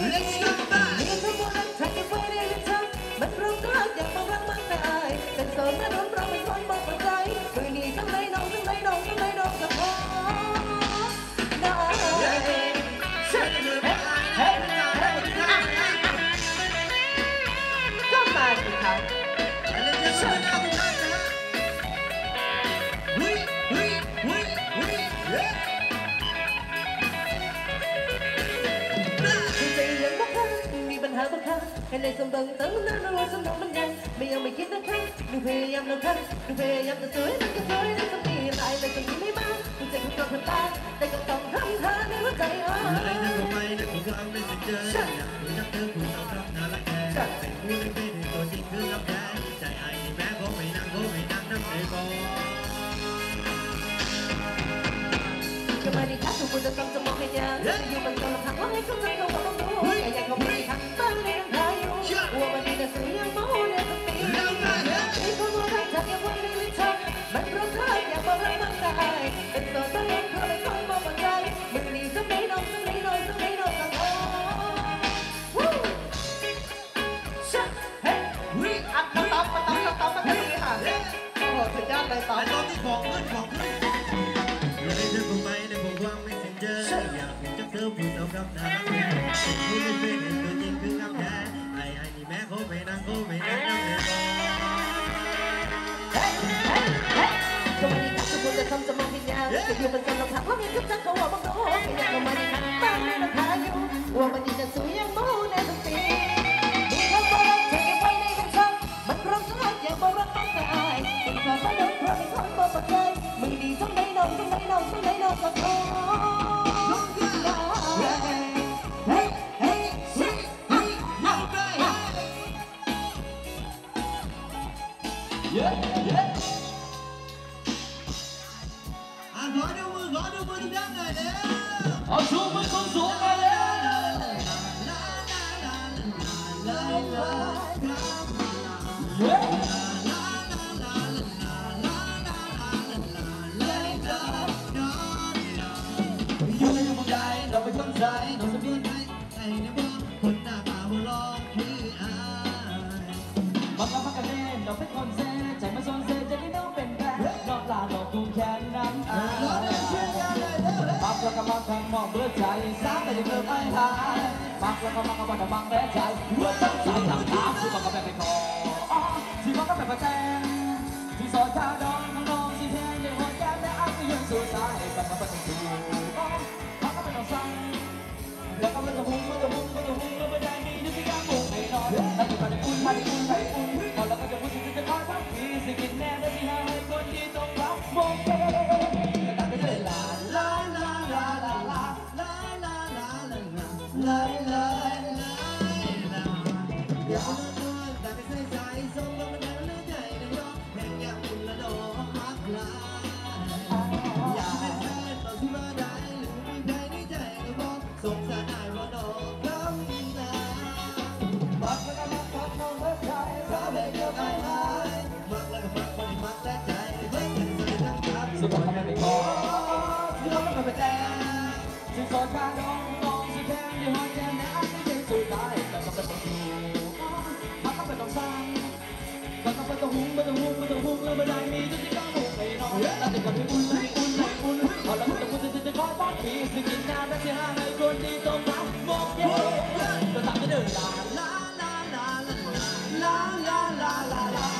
Let's go! Cái này sông bần tớ muốn nó nó sông nó mình nhanh. Bây giờ mày khiến nó khác Đừng về em nó thân Đừng về em nó dưới Nó cái dưới Nó có thì lại Mày chẳng nhìn mấy bao. Đừng chạy không còn ta Đây còn còn thăm thơ Nếu nó chạy ơi. Mày đang không may Đã cũng ăn đến tình chơi. Mình chắc thương Cũng sao thăm thơ lại kè Thành vui đến đây Để tôi chỉ cứ lắm kè Chạy ai thì bé Có mày đang Có mày đang Năm để bò. Cho mai đi khác Không quên tâm trong mọi ngày nhà. Yêu mình còn làm thằng lắm Hay không ไปต่อแล้ตอนที่ของขึ้นของขึ้นอยู่ในเธอคงไปในผมว่างไม่เซ็นเจออยากเห็นจักเธอพูดเอาคบนามผู้เป็นเป็นตัวจริงคือคำแท้ไอ้ไอ้นี่แม่เขาไม่นั่งเขาไม่นั่งนั่งเลยวทำไมีกับทุกคนจะทำจะมองวิญยาณจะอยู่เป็นกำลังถาว่ามีกับฉังเขาว่าบังโอ้ไม่อยากเอมาดีนะตั้งในราคาอยู่ว่ามันดีจะสวยยังบ้า Hadi umut, hadi umut, hadi umut, hadi ับทั้งมองเบื่อใจสามแต่ยังเลิกไม่ทายมักแล้วก็มักก็ว่ได้มังแม่ใจหัวต้องใส่ทางเท้าที่มันก็แบบไปคอที่มันก็แบบประแจงที่ซอยท่าดอนน้องที่แทงยังหัวแก้มและอ้าาก็ยังสู้ใจยกับมานประตู la la la la la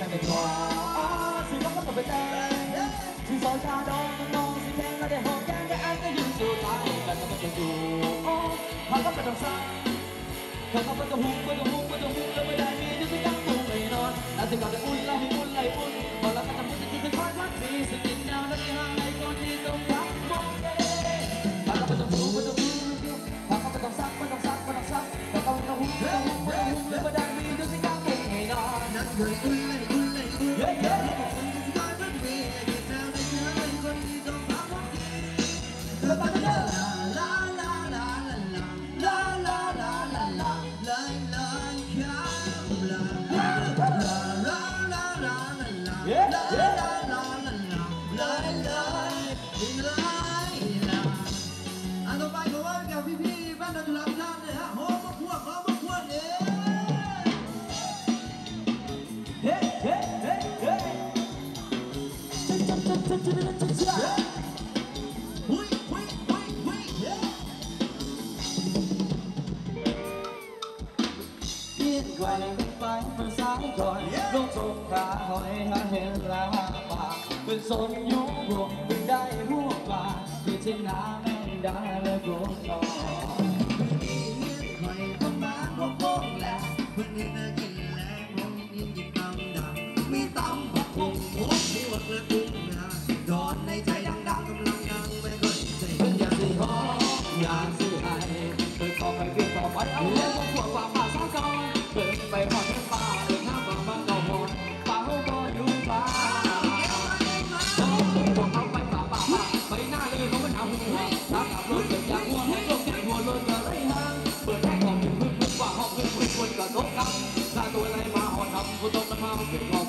ta mình có Chỉ có một người tên Chỉ soi mong xin thêm là để hồng gian Để anh cái hình sự ta Hình là ta mình đủ Hãy gặp lại đồng xa Hãy gặp lại đồng hùng Với đồng hùng Với đồng hùng Là mới đại mỹ Những cái đăng cùng mày non Là tình cảm lại un Là hình un lại un Và là cái tâm nào Là cái hàng này Còn đi tông Mong kê Hãy gặp lại đồng hùng Với đồng hùng Hãy gặp lại đồng xa Với đồng xa Với đồng xa Hãy gặp lại đồng hùng Với đồng hùng Với đồng hùng lên ไกลไปประสายก่อนลงสงขาหอยหาเห็นราปาเป็นสนยุบวกเปได้หัวปาเป็ชนน้แม่ได้และโกรต่อมีเงี้ยคอยก็มาโกงแล้วเพื่อนเงินกินำสาตัวอะไรมาหอดทำผู้ต้องมาเก็บ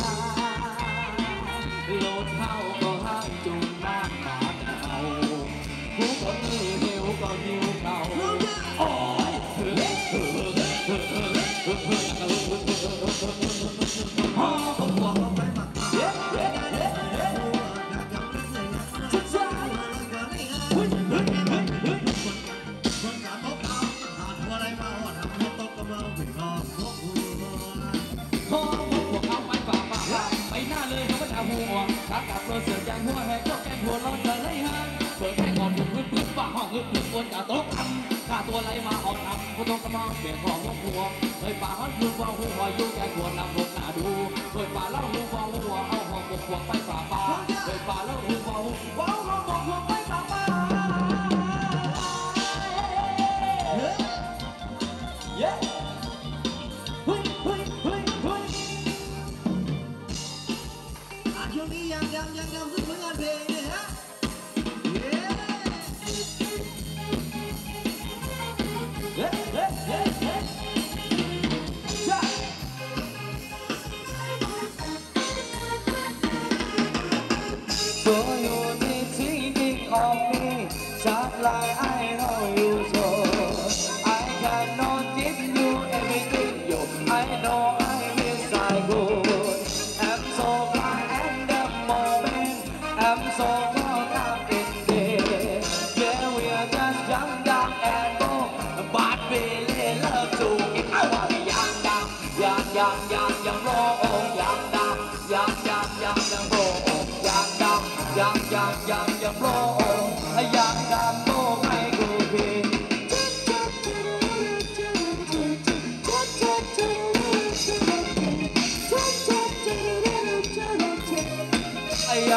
high. คู่คอยยุ่งแกควรลำ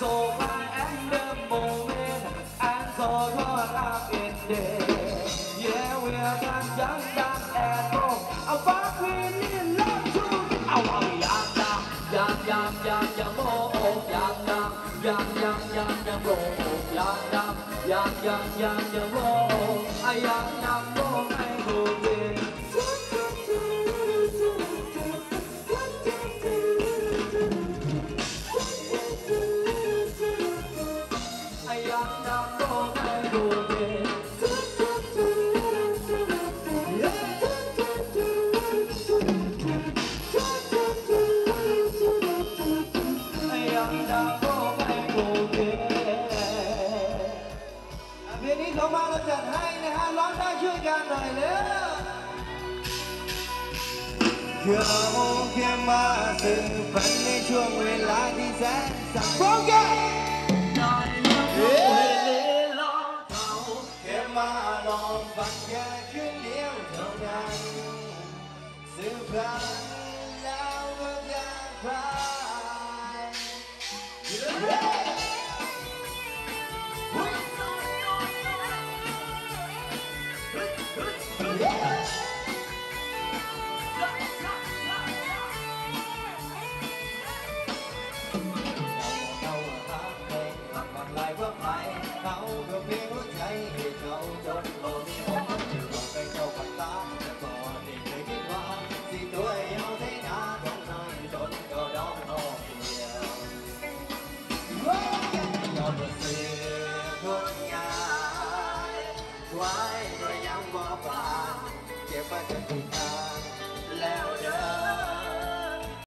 rồi em đêm mồ lên anh rồi hoa la in đề yeah we are done done done at home a fuck we need love to oh oh yam yam yam yam yam yam oh oh yam yam yam yam yam yam oh oh yam yam yam yam yam yam oh oh yam yam oh ai hồ Hương kia mà sự phấn lên chuông người lại đi dễ dàng. Bóng thấy người cậu trốn hồn